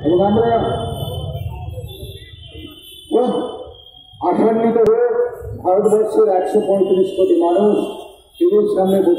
এবং আমরা খুব আশান্বিত হয়ে ভারতবর্ষের একশো পঁয়ত্রিশ কোটি মানুষ টিভির সামনে বসে